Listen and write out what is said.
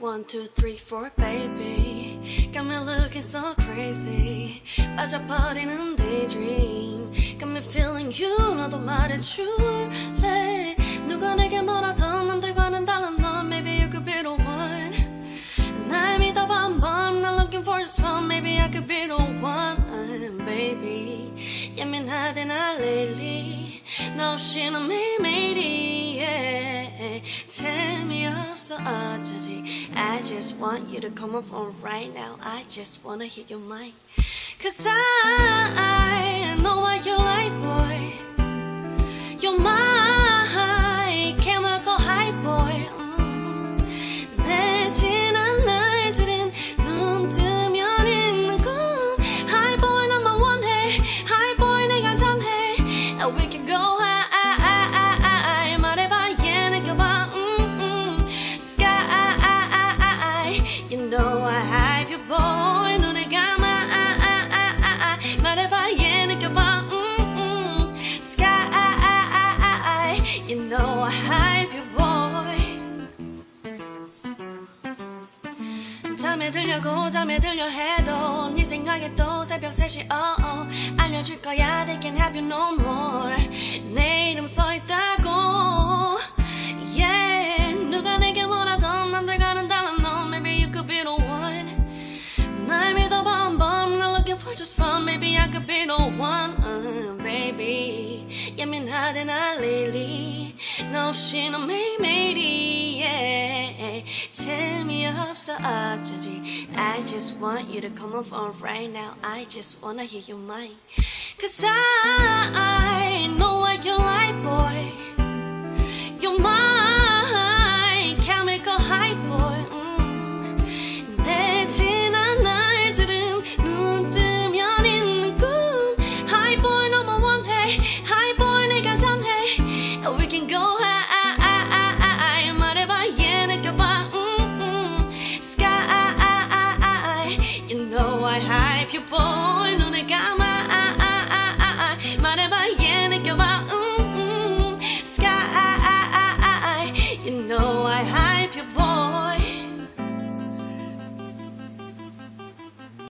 One, two, three, four, baby. Got me looking so crazy. 빠져버리는 daydream. Got me feeling you, 너도 말해줄래. 누가 내게 뭐라던 남들과는 달라 넌. Maybe you could be the one. 날 믿어봐 한번. Not looking for just one. Maybe I could be the one, baby. 예민하대 나 lately. 너 없이는 매일매일이. Yeah. 재미없어 어쩌지. I just want you to come on phone right now. I just wanna hear your mind. Cause I 잠에 들려고 잠에 들려 해도 네 생각에 또 새벽 3시 oh, oh. 알려줄 거야 they can have you no more 내 이름 써있다고 yeah 누가 내게 뭐라던 남들과는 달라 너 maybe you could be the one 날 믿어봐 한번 Not looking for just fun Maybe I could be the one uh, Baby 예민하대 나 lately 너 없이는 매일매일이 yeah. 재미없어 어쩌지 I just want you to come on phone right now I just wanna hear your mind Cause I, I know what you like boy You're my que põe